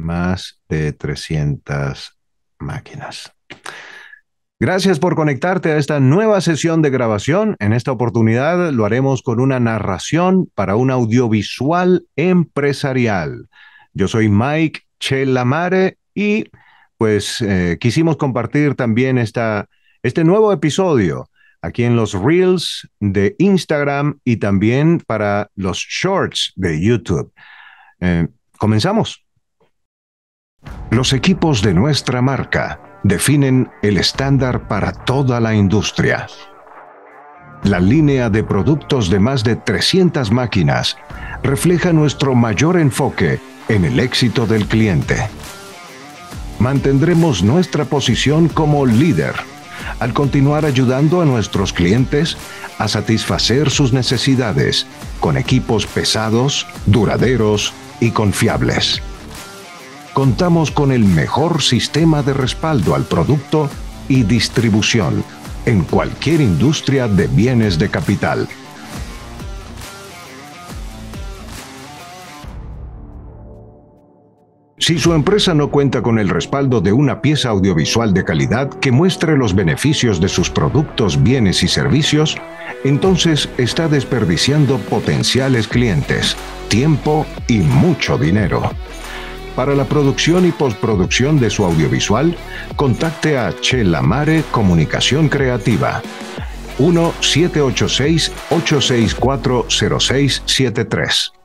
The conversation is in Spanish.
más de 300 máquinas. Gracias por conectarte a esta nueva sesión de grabación. En esta oportunidad lo haremos con una narración para un audiovisual empresarial. Yo soy Mike Chelamare y pues eh, quisimos compartir también esta, este nuevo episodio aquí en los Reels de Instagram y también para los Shorts de YouTube. Eh, comenzamos. Los equipos de nuestra marca definen el estándar para toda la industria. La línea de productos de más de 300 máquinas refleja nuestro mayor enfoque en el éxito del cliente. Mantendremos nuestra posición como líder al continuar ayudando a nuestros clientes a satisfacer sus necesidades con equipos pesados, duraderos y confiables contamos con el mejor sistema de respaldo al producto y distribución en cualquier industria de bienes de capital. Si su empresa no cuenta con el respaldo de una pieza audiovisual de calidad que muestre los beneficios de sus productos, bienes y servicios, entonces está desperdiciando potenciales clientes, tiempo y mucho dinero. Para la producción y postproduccción de su audiovisual, contacte a Chela Mare Comunicación Creativa 1-786-864-0673.